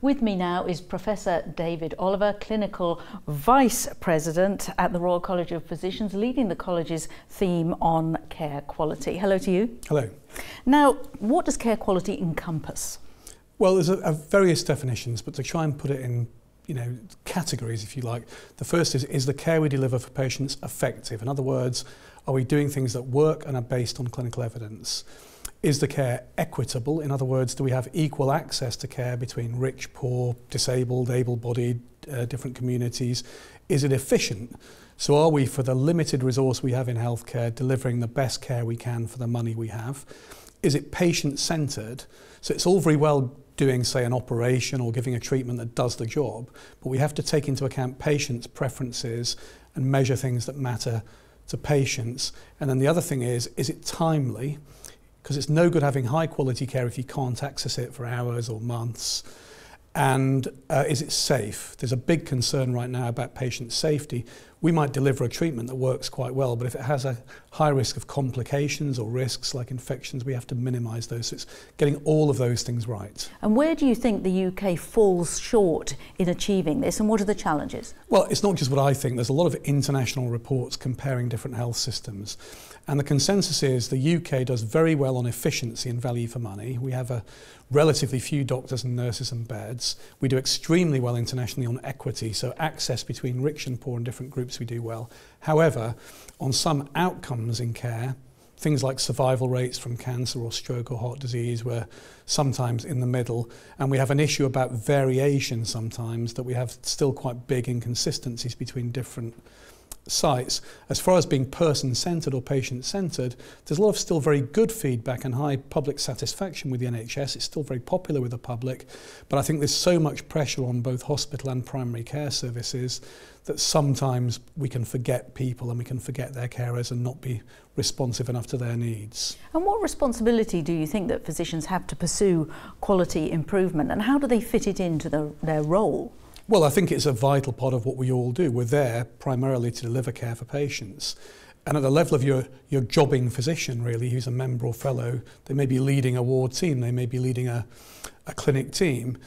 With me now is Professor David Oliver, Clinical Vice President at the Royal College of Physicians, leading the college's theme on care quality. Hello to you. Hello. Now, what does care quality encompass? Well, there's a, a various definitions, but to try and put it in you know, categories, if you like. The first is, is the care we deliver for patients effective? In other words, are we doing things that work and are based on clinical evidence? Is the care equitable? In other words, do we have equal access to care between rich, poor, disabled, able-bodied, uh, different communities? Is it efficient? So are we, for the limited resource we have in healthcare, delivering the best care we can for the money we have? Is it patient-centred? So it's all very well doing, say, an operation or giving a treatment that does the job, but we have to take into account patients' preferences and measure things that matter to patients. And then the other thing is, is it timely? because it's no good having high quality care if you can't access it for hours or months. And uh, is it safe? There's a big concern right now about patient safety, We might deliver a treatment that works quite well, but if it has a high risk of complications or risks like infections, we have to minimise those. So it's getting all of those things right. And where do you think the UK falls short in achieving this, and what are the challenges? Well, it's not just what I think. There's a lot of international reports comparing different health systems. And the consensus is the UK does very well on efficiency and value for money. We have a relatively few doctors and nurses and beds. We do extremely well internationally on equity, so access between rich and poor and different groups we do well. However, on some outcomes in care, things like survival rates from cancer or stroke or heart disease we're sometimes in the middle and we have an issue about variation sometimes that we have still quite big inconsistencies between different sites, as far as being person-centred or patient-centred, there's a lot of still very good feedback and high public satisfaction with the NHS. It's still very popular with the public, but I think there's so much pressure on both hospital and primary care services that sometimes we can forget people and we can forget their carers and not be responsive enough to their needs. And what responsibility do you think that physicians have to pursue quality improvement and how do they fit it into the, their role? Well, I think it's a vital part of what we all do. We're there primarily to deliver care for patients. And at the level of your, your jobbing physician, really, who's a member or fellow, they may be leading a ward team, they may be leading a, a clinic team,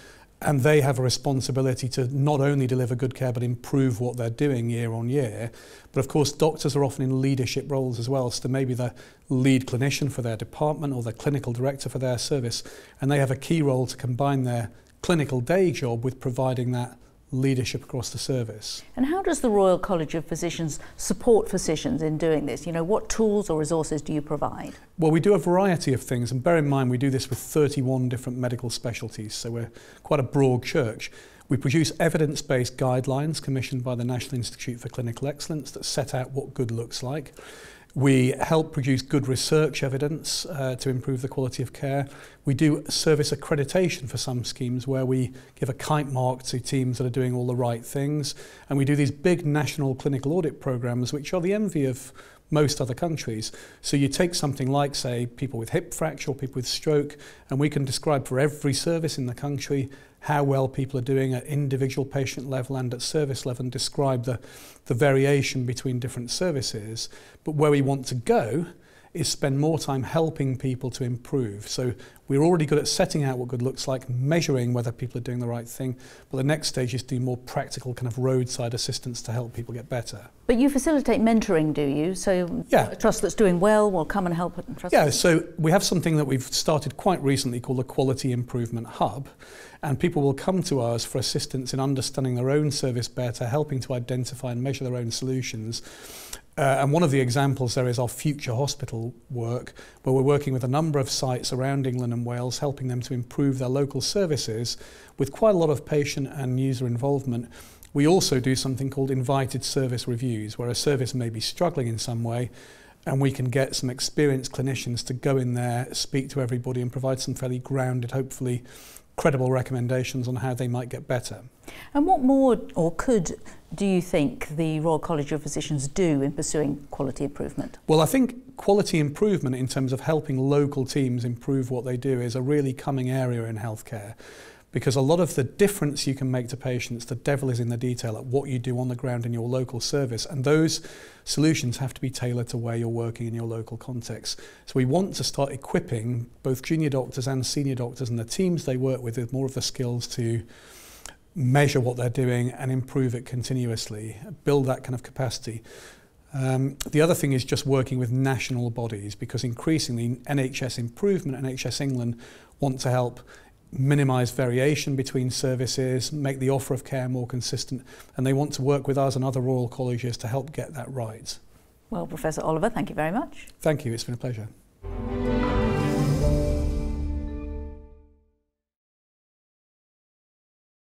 and they have a responsibility to not only deliver good care but improve what they're doing year on year. But of course, doctors are often in leadership roles as well, so maybe the lead clinician for their department or the clinical director for their service, and they have a key role to combine their clinical day job with providing that leadership across the service. And how does the Royal College of Physicians support physicians in doing this? You know, what tools or resources do you provide? Well, we do a variety of things, and bear in mind we do this with 31 different medical specialties, so we're quite a broad church. We produce evidence-based guidelines commissioned by the National Institute for Clinical Excellence that set out what good looks like. We help produce good research evidence uh, to improve the quality of care. We do service accreditation for some schemes where we give a kite mark to teams that are doing all the right things. And we do these big national clinical audit programs, which are the envy of most other countries. So you take something like, say, people with hip fracture or people with stroke, and we can describe for every service in the country how well people are doing at individual patient level and at service level and describe the, the variation between different services. But where we want to go is spend more time helping people to improve. So we're already good at setting out what good looks like, measuring whether people are doing the right thing, but the next stage is do more practical kind of roadside assistance to help people get better. But you facilitate mentoring, do you? So yeah. a trust that's doing well will come and help it. Yeah, so we have something that we've started quite recently called the Quality Improvement Hub, and people will come to us for assistance in understanding their own service better, helping to identify and measure their own solutions. Uh, and one of the examples there is our future hospital work, where we're working with a number of sites around England and Wales, helping them to improve their local services with quite a lot of patient and user involvement. We also do something called invited service reviews, where a service may be struggling in some way, and we can get some experienced clinicians to go in there, speak to everybody, and provide some fairly grounded, hopefully credible recommendations on how they might get better. And what more or could do you think the Royal College of Physicians do in pursuing quality improvement? Well, I think quality improvement in terms of helping local teams improve what they do is a really coming area in healthcare. Because a lot of the difference you can make to patients, the devil is in the detail at what you do on the ground in your local service. And those solutions have to be tailored to where you're working in your local context. So we want to start equipping both junior doctors and senior doctors and the teams they work with with more of the skills to measure what they're doing and improve it continuously, build that kind of capacity. Um, the other thing is just working with national bodies because increasingly NHS Improvement and NHS England want to help minimize variation between services, make the offer of care more consistent, and they want to work with us and other Royal Colleges to help get that right. Well, Professor Oliver, thank you very much. Thank you, it's been a pleasure.